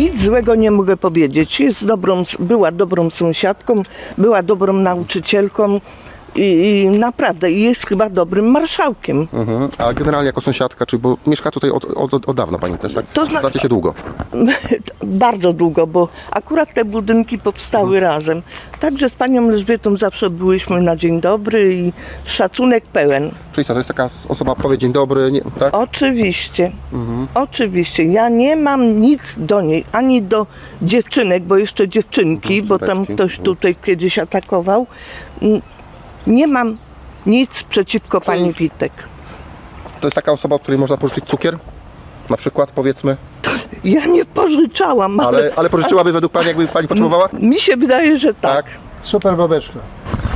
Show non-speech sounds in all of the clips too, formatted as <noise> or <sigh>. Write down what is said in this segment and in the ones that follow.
nic złego nie mogę powiedzieć. Jest dobrą, była dobrą sąsiadką, była dobrą nauczycielką i, i naprawdę jest chyba dobrym marszałkiem. Mhm. A generalnie jako sąsiadka, czy bo mieszka tutaj od, od, od dawna pani też, tak? To zna- Znacie się długo. <laughs> Bardzo długo, bo akurat te budynki powstały razem. Także z panią Elżbietą zawsze byłyśmy na dzień dobry i szacunek pełen. Czyli co, to jest taka osoba, powie dzień dobry, nie, tak? Oczywiście, oczywiście. Ja nie mam nic do niej, ani do dziewczynek, bo jeszcze dziewczynki, bo tam córeczki. ktoś tutaj kiedyś atakował. Nie mam nic przeciwko pani Witek. To jest taka osoba, od której można pożyczyć cukier? Na przykład, powiedzmy. Ja nie pożyczałam, ale, Ale, ale pożyczyłaby według pani, jakby pani potrzebowała? mi się wydaje, że tak. Super babeczka.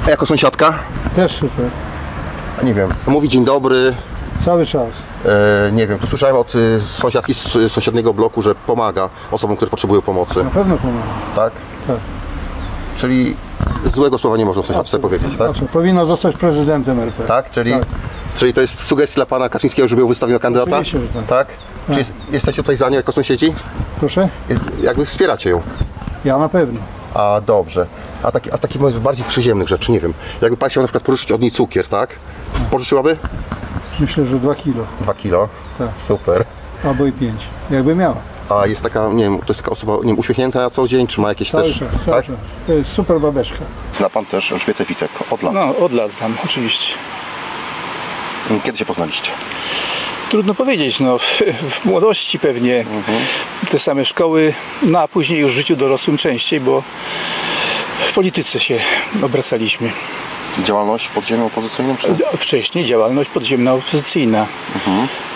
A jako sąsiadka? Też super. Nie wiem. Mówi dzień dobry. Cały czas. E, nie wiem, tu słyszałem od y, sąsiadki z y, sąsiedniego bloku, że pomaga osobom, które potrzebują pomocy. Na pewno pomaga. Tak? Tak. Czyli złego słowa nie można o sąsiadce powiedzieć, tak? Znaczy, powinna zostać prezydentem RP. Tak? Czyli, Tak. czyli to jest sugestia dla pana Kaczyńskiego, żeby ją wystawił na kandydata? Oczywiście, że tak. Tak? Czy jest, jesteście tutaj za nią jako sąsiedzi? Proszę? Jest, jakby wspieracie ją? Ja na pewno. A dobrze. A, taki, a z takich może bardziej przyziemnych rzeczy, nie wiem. Jakby pan chciał na przykład pożyczyć od niej cukier, tak? Pożyczyłaby? Myślę, że dwa kilo. Dwa kilo. Tak. Super. Albo i pięć. Jakby miała. A jest taka, nie wiem, to jest taka osoba, nie wiem, uśmiechnięta na co dzień, czy ma jakieś Cały też... czas, cały tak? czas. To jest super babeczka. Zna pan też Elżbietę Witek od lat. No, od lat znam, oczywiście. Kiedy się poznaliście? Trudno powiedzieć, no, w, w młodości pewnie te same szkoły, no a później już w życiu dorosłym częściej, bo w polityce się obracaliśmy. Działalność w podziemiu opozycyjnym, czy? Wcześniej działalność podziemna opozycyjna.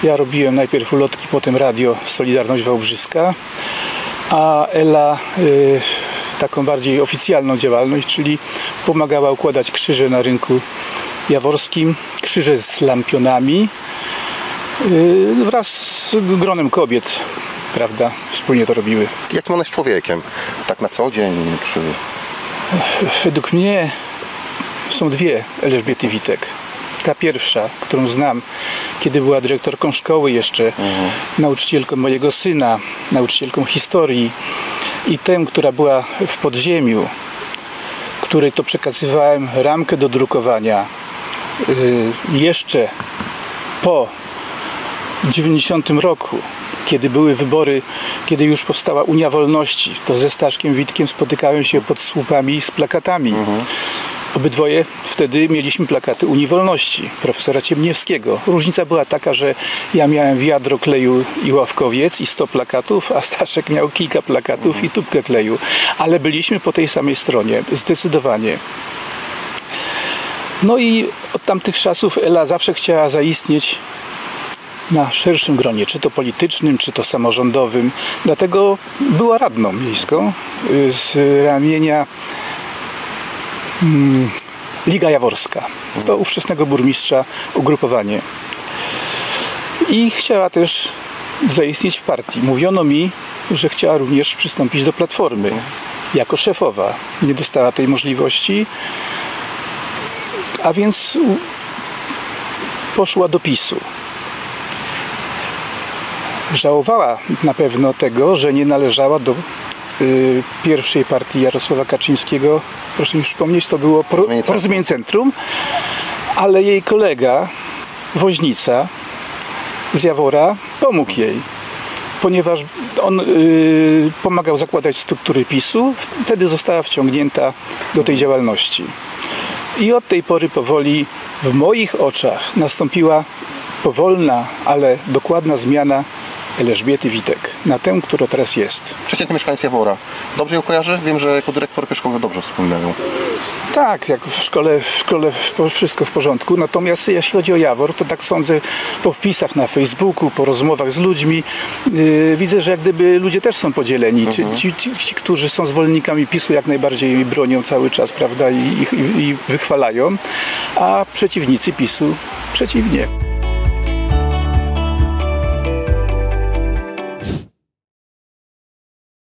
Ja robiłem najpierw ulotki, potem radio Solidarność Wałbrzyska, a Ela y, taką bardziej oficjalną działalność, czyli pomagała układać krzyże na rynku jaworskim, krzyże z lampionami y, wraz z gronem kobiet, prawda, wspólnie to robiły. Jakim ona jest człowiekiem? Tak na co dzień, czy... Według mnie są dwie Elżbiety Witek. Ta pierwsza, którą znam, kiedy była dyrektorką szkoły jeszcze, nauczycielką mojego syna, nauczycielką historii i tę, która była w podziemiu, której to przekazywałem ramkę do drukowania y, jeszcze po 90 roku, kiedy były wybory, kiedy już powstała Unia Wolności, to ze Staszkiem Witkiem spotykałem się pod słupami z plakatami. Obydwoje wtedy mieliśmy plakaty Unii Wolności, profesora Ciemniewskiego. Różnica była taka, że ja miałem wiadro kleju i ławkowiec i 100 plakatów, a Staszek miał kilka plakatów i tubkę kleju. Ale byliśmy po tej samej stronie, zdecydowanie. No i od tamtych czasów Ela zawsze chciała zaistnieć na szerszym gronie, czy to politycznym, czy to samorządowym. Dlatego była radną miejską y, z ramienia Liga Jaworska. To ówczesnego burmistrza ugrupowanie. I chciała też zaistnieć w partii. Mówiono mi, że chciała również przystąpić do Platformy jako szefowa. Nie dostała tej możliwości, a więc poszła do PiSu. Żałowała na pewno tego, że nie należała do y, pierwszej partii Jarosława Kaczyńskiego. Proszę mi przypomnieć, to było Porozumienie Centrum. Porozumienie Centrum, ale jej kolega, woźnica z Jawora, pomógł jej. Ponieważ on y, pomagał zakładać struktury PiSu, wtedy została wciągnięta do tej działalności. I od tej pory powoli w moich oczach nastąpiła powolna, ale dokładna zmiana Elżbiety Witek na tę, która teraz jest. Przeciętny mieszkaniec Jawora. Dobrze ją kojarzy? Wiem, że jako dyrektorkę szkoły dobrze wspominają. Tak, jak w szkole, w szkole wszystko w porządku. Natomiast jeśli chodzi o Jawor, to tak sądzę po wpisach na Facebooku, po rozmowach z ludźmi, yy, widzę, że jak gdyby ludzie też są podzieleni. Ci, ci, ci, ci, którzy są zwolennikami PiSu, jak najbardziej bronią cały czas, prawda, i, i, i wychwalają, a przeciwnicy PiSu przeciwnie.